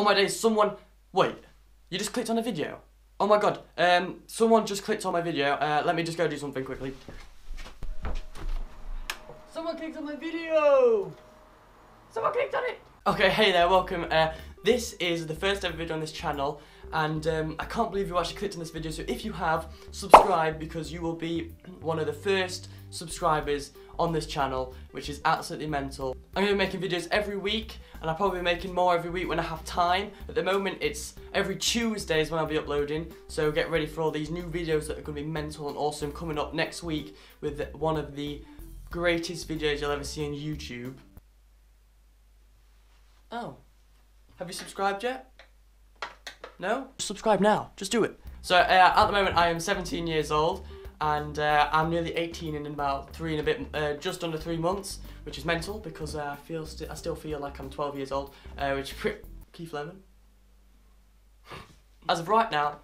Oh my days, someone, wait, you just clicked on a video? Oh my god, um, someone just clicked on my video. Uh, let me just go do something quickly. Someone clicked on my video! Someone clicked on it! Okay, hey there, welcome. Uh, this is the first ever video on this channel, and um, I can't believe you actually clicked on this video, so if you have, subscribe because you will be one of the first subscribers on this channel, which is absolutely mental. I'm going to be making videos every week, and I'll probably be making more every week when I have time. At the moment, it's every Tuesdays when I'll be uploading, so get ready for all these new videos that are going to be mental and awesome coming up next week with one of the greatest videos you'll ever see on YouTube. Oh. Have you subscribed yet? No? Subscribe now. Just do it. So uh, at the moment I am 17 years old and uh, I'm nearly 18 in about three and a bit, uh, just under three months, which is mental because uh, I feel st I still feel like I'm 12 years old, uh, which Keith Lemon. As of right now,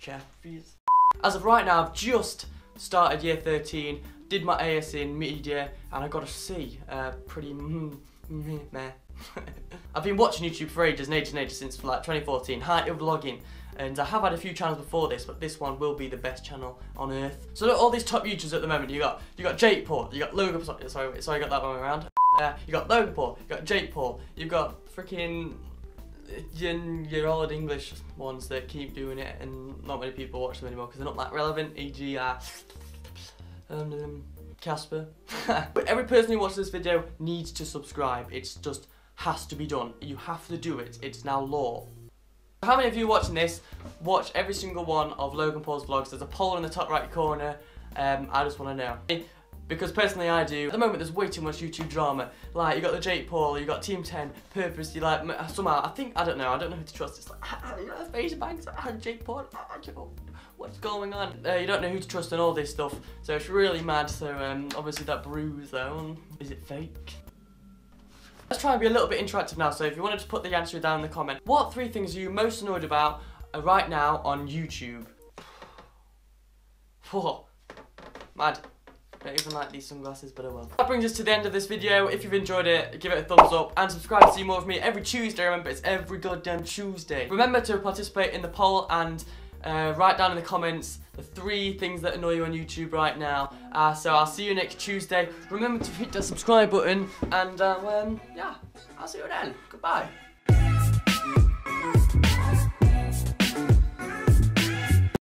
chair, please. As of right now, I've just started year 13, did my AS in media, and I got a C. Uh, pretty mm, mm, meh. I've been watching YouTube for ages and ages and ages since like 2014, height of vlogging, and I have had a few channels before this, but this one will be the best channel on earth. So look, all these top YouTubers at the moment, you got you got Jake Paul, you got Logan, sorry, sorry, sorry I got that one around. Uh, you got Logan Paul, you got Jake Paul, you've got freaking your old English ones that keep doing it, and not many people watch them anymore because they're not that relevant. E.g. Uh, um, Caspar. but every person who watches this video needs to subscribe. It's just has to be done. You have to do it. It's now law. How many of you watching this watch every single one of Logan Paul's vlogs? There's a poll in the top right corner. Um, I just want to know. Because personally I do. At the moment there's way too much YouTube drama. Like you got the Jake Paul, you got Team 10, Purpose, you like somehow I think I don't know, I don't know who to trust. It's like ah, you know, FaZe Banks, Jake Paul, what's going on? Uh, you don't know who to trust and all this stuff. So it's really mad. So um, obviously that bruise though, is it fake? Let's try and be a little bit interactive now, so if you wanted to put the answer down in the comment. What three things are you most annoyed about uh, right now on YouTube? Whoa, mad. Don't even like these sunglasses, but I will. That brings us to the end of this video. If you've enjoyed it, give it a thumbs up and subscribe to see more of me every Tuesday. Remember, it's every goddamn Tuesday. Remember to participate in the poll and uh, write down in the comments the three things that annoy you on YouTube right now. Uh, so I'll see you next Tuesday. Remember to hit that subscribe button and uh, um, yeah, I'll see you then. Goodbye.